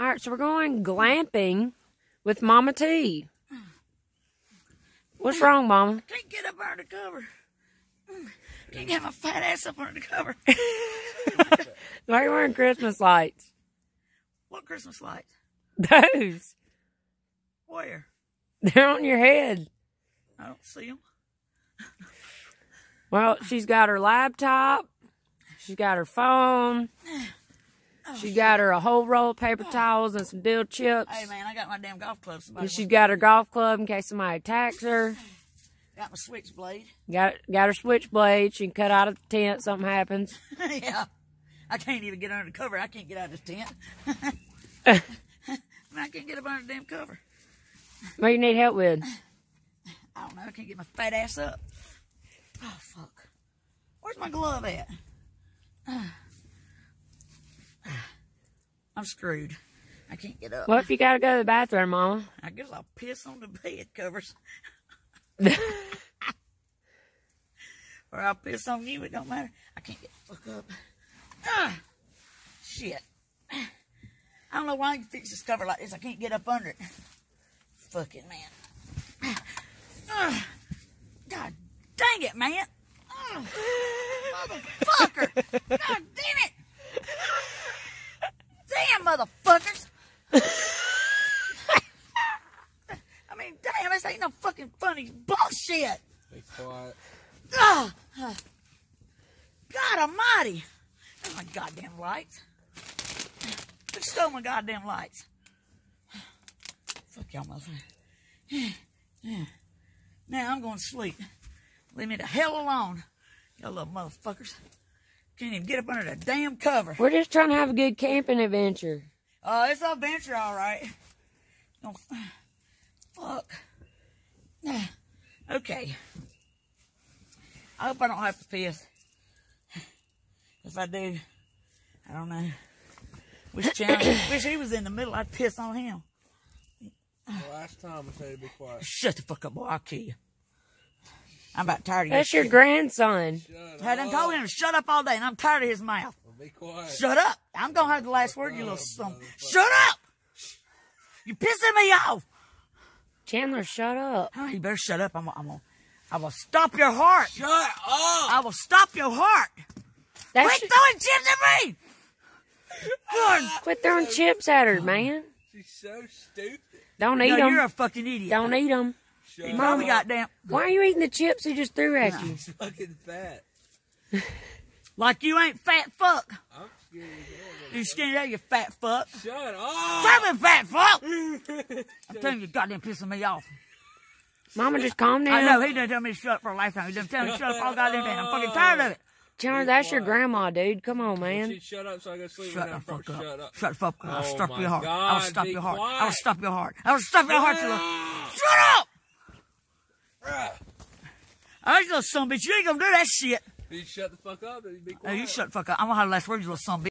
All right, so we're going glamping with Mama T. What's wrong, Mama? Can't get up under the cover. Mm, can't get my fat ass up under the cover. Why are you wearing Christmas lights? what Christmas lights? Those. Where? They're on your head. I don't see them. Well, she's got her laptop. She's got her phone. Oh, she got her a whole roll of paper towels and some dill chips. Hey man, I got my damn golf club. Somebody And she's got her golf club in case somebody attacks her. got my switchblade. Got got her switchblade. She can cut out of the tent. Something happens. yeah. I can't even get under the cover. I can't get out of this tent. I, mean, I can't get up under the damn cover. What do you need help with? I don't know. I can't get my fat ass up. Oh, fuck. Where's my glove at? I'm screwed. I can't get up. What if you gotta go to the bathroom, Mama? I guess I'll piss on the bed covers. or I'll piss on you. It don't matter. I can't get the fuck up. Ah, shit. I don't know why you fix this cover like this. I can't get up under it. Fucking man. Ah, God dang it, man. Ah, motherfucker. God damn it. Damn, motherfuckers. I mean, damn, this ain't no fucking bullshit. Be quiet. Ah, ah. God almighty. Oh, my goddamn lights. Who stole my goddamn lights? Fuck y'all motherfuckers. Now I'm going to sleep. Leave me the hell alone. Y'all little motherfuckers. Can't even get up under the damn cover. We're just trying to have a good camping adventure. Oh, it's an adventure, all right. Oh, fuck. Okay. I hope I don't have to piss. If I do, I don't know. Wish Chandler, wish he was in the middle. I'd piss on him. Last time I said you be quiet. Shut the fuck up, boy. I'll kill you. I'm about tired of your That's your shit. grandson. Shut I done told him to shut up all day, and I'm tired of his mouth. up. Be quiet. Shut up. I'm gonna have the last word, you little son. Shut up! You're pissing me off! Chandler, shut up. Oh, you better shut up. I'm, I'm gonna, I will stop your heart. Shut up! I will stop your heart. That's Quit throwing chips at me! Good. quit throwing chips at her, man. She's so stupid. Don't eat No, them. you're a fucking idiot. Don't eat them. Shut You up. goddamn Why are you eating the chips he just threw at you? She's fucking fat. like you ain't fat fuck. I'm scared as You skinny there, you fat fuck. Shut up! Stop it, fat fuck! I'm telling you, goddamn pissing me off. Mama, just calm down. I know he done tell me to shut up for a lifetime. He done tell me to shut up all goddamn day. I'm fucking tired of it. Chandler, that's your grandma, dude. Come on, man. She'd shut up so I go sleep Shut with the fuck up. Shut up. Shut the fuck up. I'll Oh stop your heart. I'll stop your heart. I'll stop your heart. I'll stop your heart. You little... Ah. Shut up! Bruh. All right, you little son of a bitch. You ain't gonna do that shit. You shut the fuck up and you be No, quiet. you shut the fuck up. I'm gonna have the last word, you little son of a bitch.